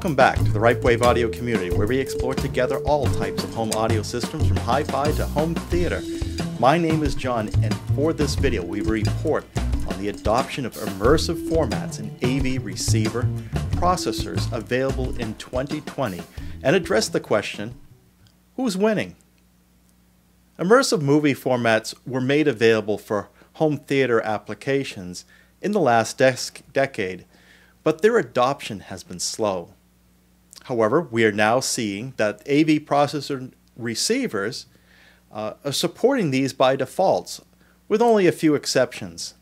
Welcome back to the Ripewave Audio community, where we explore together all types of home audio systems from hi-fi to home theater. My name is John, and for this video, we report on the adoption of immersive formats in AV receiver processors available in 2020, and address the question, who's winning? Immersive movie formats were made available for home theater applications in the last decade, but their adoption has been slow. However, we are now seeing that AV processor receivers uh, are supporting these by default, with only a few exceptions.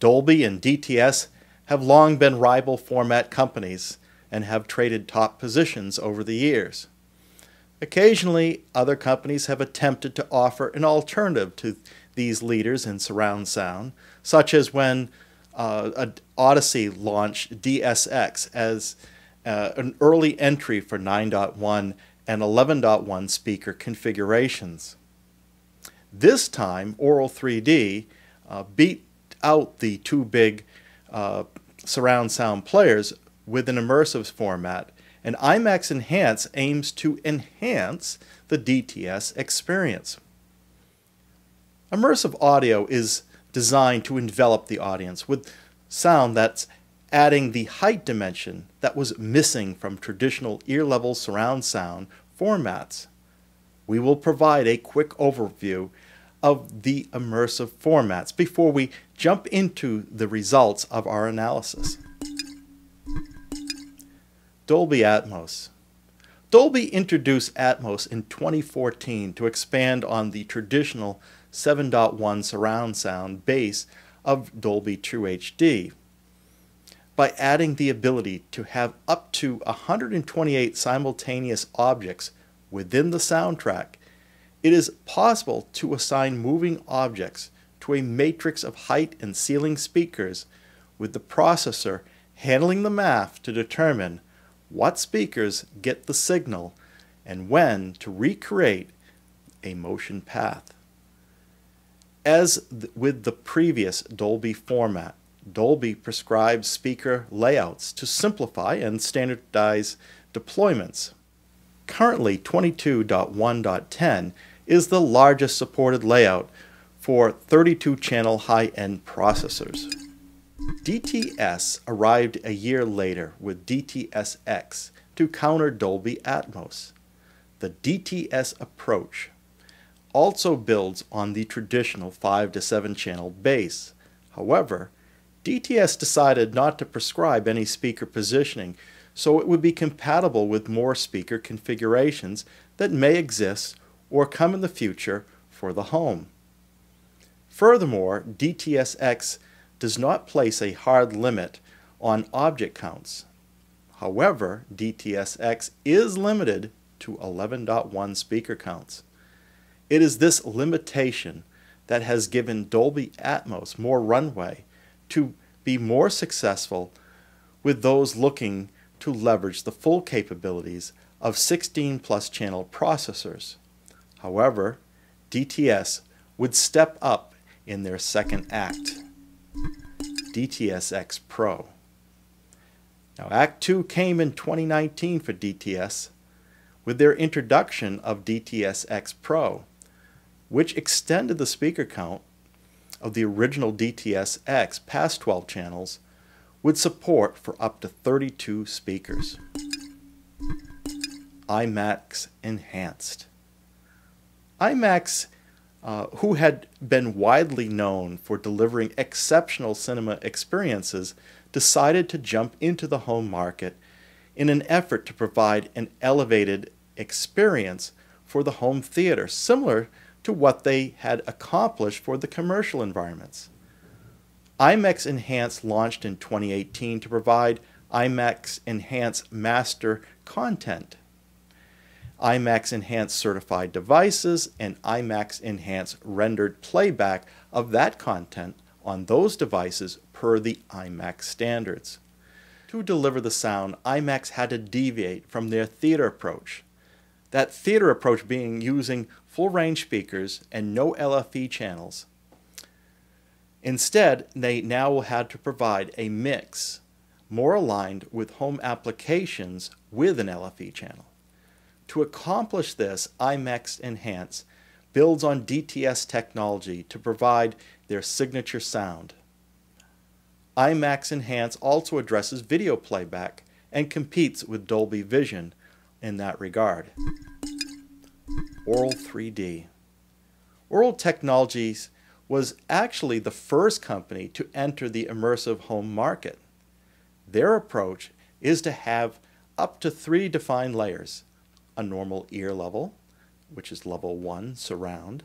Dolby and DTS have long been rival format companies and have traded top positions over the years. Occasionally, other companies have attempted to offer an alternative to these leaders in surround sound, such as when uh, Audyssey launched DSX as uh, an early entry for 9.1 and 11.1 speaker configurations. This time, Auro 3D uh, beat out the two big uh, surround sound players with an immersive format, and IMAX Enhance aims to enhance the DTS experience. Immersive audio is designed to envelop the audience with sound that's adding the height dimension that was missing from traditional ear level surround sound formats. We will provide a quick overview of the immersive formats before we jump into the results of our analysis. Dolby Atmos. Dolby introduced Atmos in 2014 to expand on the traditional 7.1 surround sound base of Dolby True HD by adding the ability to have up to 128 simultaneous objects within the soundtrack, it is possible to assign moving objects to a matrix of height and ceiling speakers with the processor handling the math to determine what speakers get the signal and when to recreate a motion path. As th with the previous Dolby format, Dolby prescribes speaker layouts to simplify and standardize deployments. Currently, 22.1.10 is the largest supported layout for 32-channel high-end processors. DTS arrived a year later with DTS-X to counter Dolby Atmos. The DTS approach also builds on the traditional 5 to 7 channel base. However, DTS decided not to prescribe any speaker positioning, so it would be compatible with more speaker configurations that may exist or come in the future for the home. Furthermore, DTS-X does not place a hard limit on object counts. However, DTS-X is limited to 11.1 speaker counts. It is this limitation that has given Dolby Atmos more runway to be more successful with those looking to leverage the full capabilities of 16 plus channel processors. However, DTS would step up in their second act, DTS-X Pro. Now, Act 2 came in 2019 for DTS with their introduction of DTS-X Pro which extended the speaker count of the original DTS-X past 12 channels with support for up to 32 speakers. IMAX Enhanced. IMAX, uh, who had been widely known for delivering exceptional cinema experiences, decided to jump into the home market in an effort to provide an elevated experience for the home theater, similar to what they had accomplished for the commercial environments. IMAX Enhance launched in 2018 to provide IMAX Enhance master content, IMAX Enhance certified devices, and IMAX Enhance rendered playback of that content on those devices per the IMAX standards. To deliver the sound, IMAX had to deviate from their theater approach. That theater approach being using full range speakers, and no LFE channels. Instead, they now will have to provide a mix, more aligned with home applications with an LFE channel. To accomplish this, IMAX Enhance builds on DTS technology to provide their signature sound. IMAX Enhance also addresses video playback and competes with Dolby Vision in that regard. Auro 3D. Auro Technologies was actually the first company to enter the immersive home market. Their approach is to have up to three defined layers a normal ear level, which is level one, surround.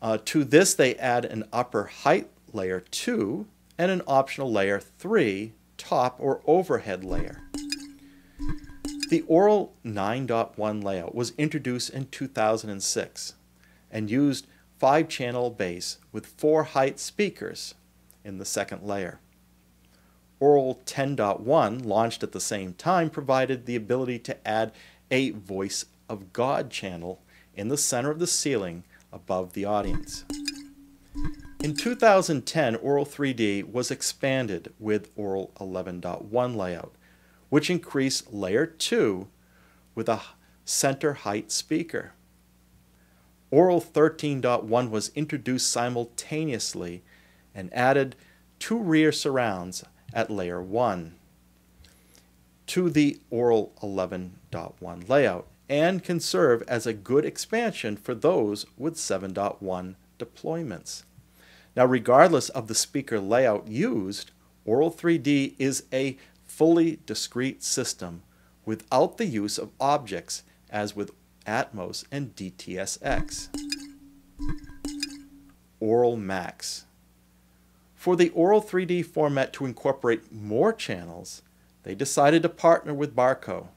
Uh, to this, they add an upper height layer two and an optional layer three, top or overhead layer. The Auro 9.1 layout was introduced in 2006 and used five channel bass with four height speakers in the second layer. Auro 10.1, launched at the same time, provided the ability to add a Voice of God channel in the center of the ceiling above the audience. In 2010, Auro 3D was expanded with Auro 11.1 layout, which increased layer 2 with a center height speaker. Auro 13.1 was introduced simultaneously and added two rear surrounds at layer 1 to the Auro 11.1 layout and can serve as a good expansion for those with 7.1 deployments. Now, regardless of the speaker layout used, Auro 3D is a fully discrete system without the use of objects as with Atmos and DTS:X. AuroMax. For the Auro 3D format to incorporate more channels, they decided to partner with Barco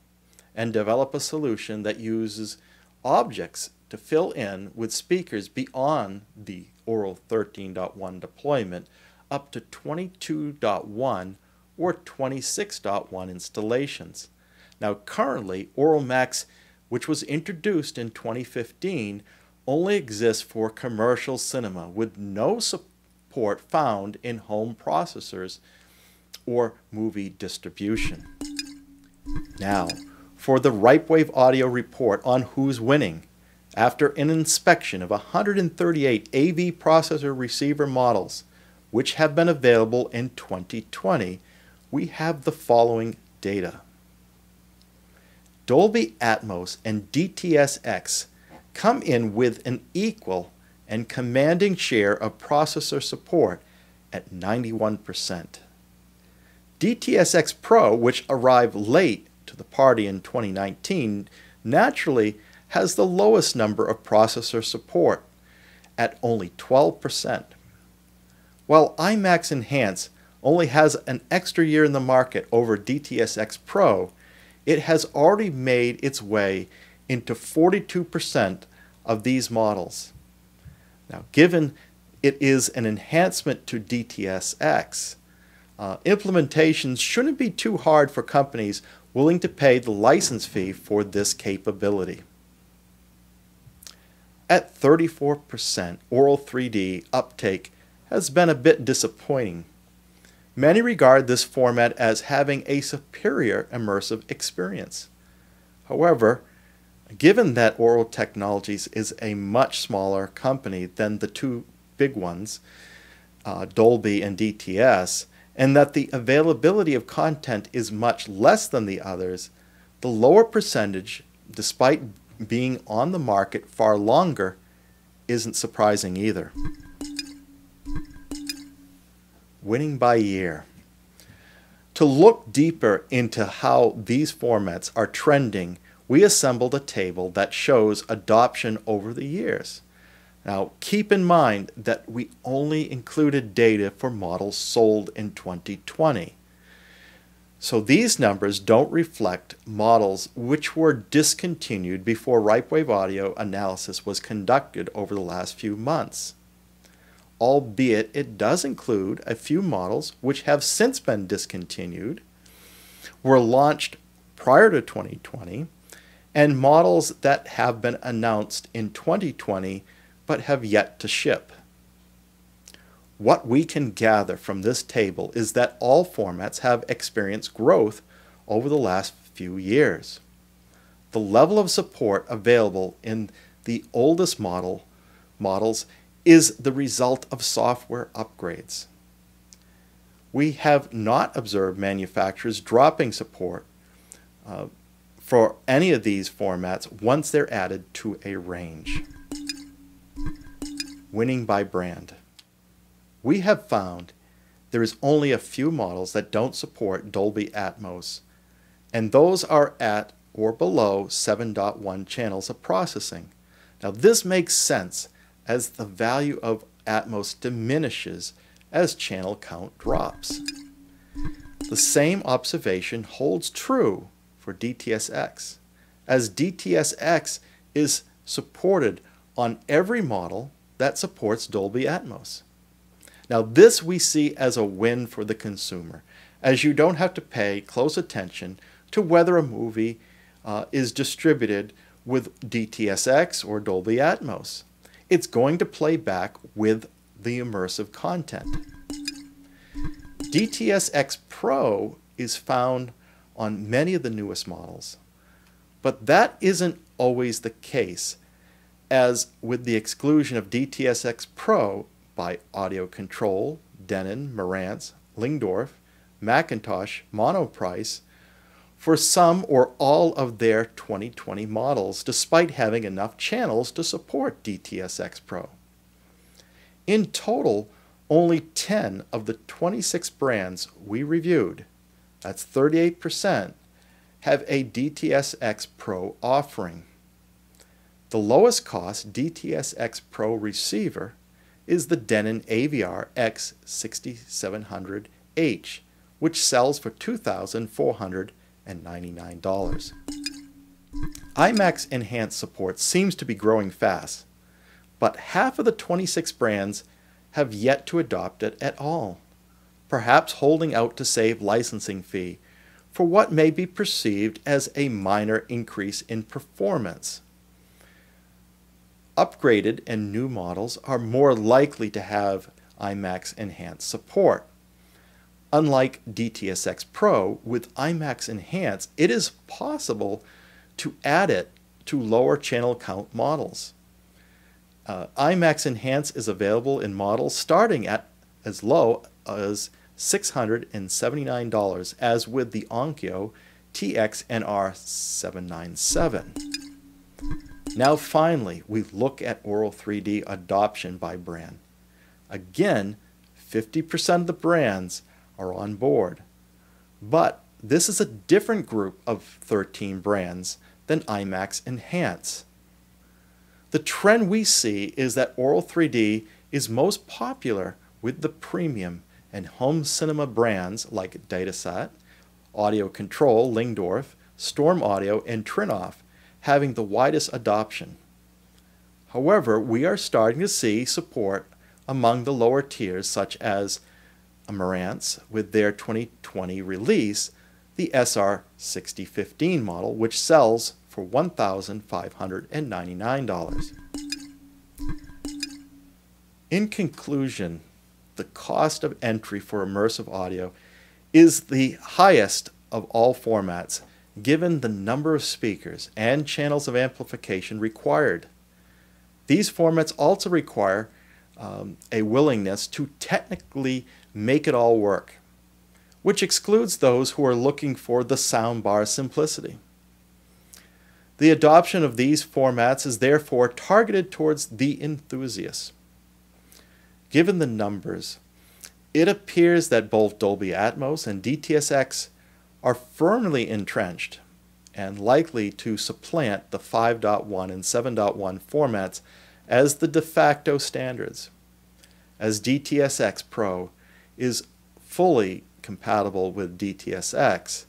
and develop a solution that uses objects to fill in with speakers beyond the Auro 13.1 deployment up to 22.1 or 26.1 installations. Now currently, AuroMax, which was introduced in 2015, only exists for commercial cinema with no support found in home processors or movie distribution. Now, for the RipeWave audio report on who's winning. After an inspection of 138 AV processor receiver models, which have been available in 2020, we have the following data. Dolby Atmos and DTS:X come in with an equal and commanding share of processor support at 91%. DTS:X Pro, which arrived late to the party in 2019 naturally has the lowest number of processor support at only 12%. While IMAX Enhance only has an extra year in the market over DTS:X Pro, it has already made its way into 42% of these models. Now, given it is an enhancement to DTS:X, uh, implementations shouldn't be too hard for companies willing to pay the license fee for this capability. At 34%, Auro 3D uptake has been a bit disappointing. Many regard this format as having a superior immersive experience. However, given that Auro Technologies is a much smaller company than the two big ones, uh, Dolby and DTS, and that the availability of content is much less than the others, the lower percentage, despite being on the market far longer, isn't surprising either. Winning by year. To look deeper into how these formats are trending, we assembled a table that shows adoption over the years. Now, keep in mind that we only included data for models sold in 2020. So these numbers don't reflect models which were discontinued before RipeWave audio analysis was conducted over the last few months. Albeit it does include a few models which have since been discontinued, were launched prior to 2020, and models that have been announced in 2020 but have yet to ship. What we can gather from this table is that all formats have experienced growth over the last few years. The level of support available in the oldest model models is the result of software upgrades. We have not observed manufacturers dropping support uh, for any of these formats once they're added to a range. Winning by brand. We have found there is only a few models that don't support Dolby Atmos, and those are at or below 7.1 channels of processing. Now this makes sense as the value of Atmos diminishes as channel count drops. The same observation holds true for DTSX, as DTSX is supported on every model that supports Dolby Atmos. Now this we see as a win for the consumer, as you don't have to pay close attention to whether a movie uh, is distributed with DTSX or Dolby Atmos. It's going to play back with the immersive content. DTSX Pro is found on many of the newest models, but that isn't always the case, as with the exclusion of DTSX Pro by Audio Control, Denon, Marantz, Lyngdorf, McIntosh, Monoprice, for some or all of their 2020 models, despite having enough channels to support DTSX Pro. In total, only 10 of the 26 brands we reviewed, that's 38%, have a DTSX Pro offering. The lowest cost DTSX Pro receiver is the Denon AVR X6700H, which sells for 2400 and $99. IMAX Enhanced support seems to be growing fast, but half of the 26 brands have yet to adopt it at all, perhaps holding out to save licensing fee for what may be perceived as a minor increase in performance. Upgraded and new models are more likely to have IMAX Enhanced support. Unlike DTSX Pro, with IMAX Enhance, it is possible to add it to lower channel count models. Uh, IMAX Enhance is available in models starting at as low as $679, as with the Onkyo TXNR797. Now finally, we look at Auro 3D adoption by brand. Again, 50% of the brands are on board. But this is a different group of 13 brands than IMAX Enhance. The trend we see is that Auro 3D is most popular with the premium and home cinema brands like Datasat, Audio Control, Lyngdorf, Storm Audio, and Trinnov having the widest adoption. However, we are starting to see support among the lower tiers such as Marantz with their 2020 release, the SR6015 model, which sells for $1,599. In conclusion, the cost of entry for immersive audio is the highest of all formats given the number of speakers and channels of amplification required. These formats also require um, a willingness to technically make it all work, which excludes those who are looking for the soundbar simplicity. The adoption of these formats is therefore targeted towards the enthusiasts. Given the numbers, it appears that both Dolby Atmos and DTSX are firmly entrenched and likely to supplant the 5.1 and 7.1 formats as the de facto standards. As DTSX Pro is fully compatible with DTSX,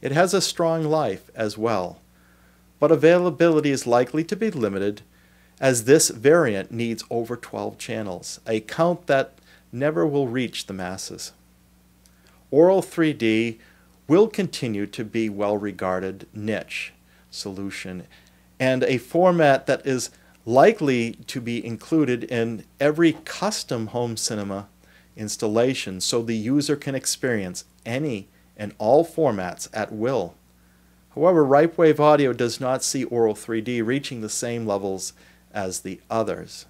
it has a strong life as well, but availability is likely to be limited as this variant needs over 12 channels, a count that never will reach the masses. Auro 3D will continue to be well regarded niche solution and a format that is likely to be included in every custom home cinema installation so the user can experience any and all formats at will. However, RipeWave Audio does not see Auro 3D reaching the same levels as the others.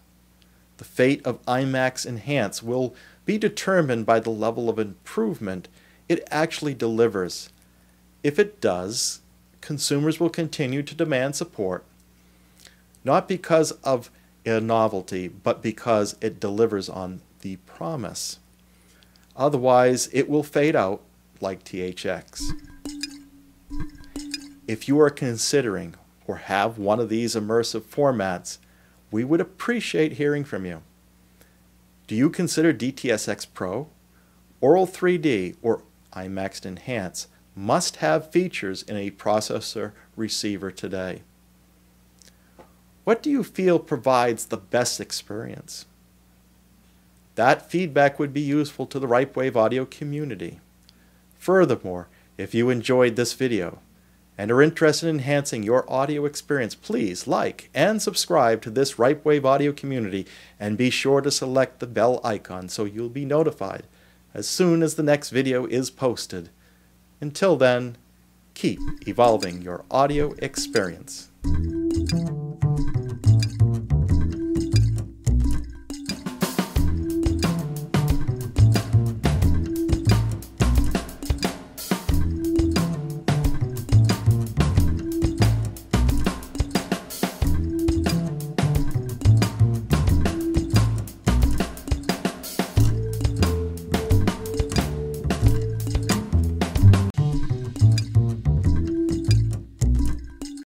The fate of iMax Enhance will be determined by the level of improvement it actually delivers. If it does, consumers will continue to demand support, not because of a novelty, but because it delivers on the promise. Otherwise, it will fade out like THX. If you are considering or have one of these immersive formats, we would appreciate hearing from you. Do you consider DTS:X Pro? Auro 3D or iMax Enhance must have features in a processor receiver today. What do you feel provides the best experience? That feedback would be useful to the RipeWave audio community. Furthermore, if you enjoyed this video and are interested in enhancing your audio experience, please like and subscribe to this RipeWave audio community and be sure to select the bell icon so you'll be notified as soon as the next video is posted. Until then, keep evolving your audio experience.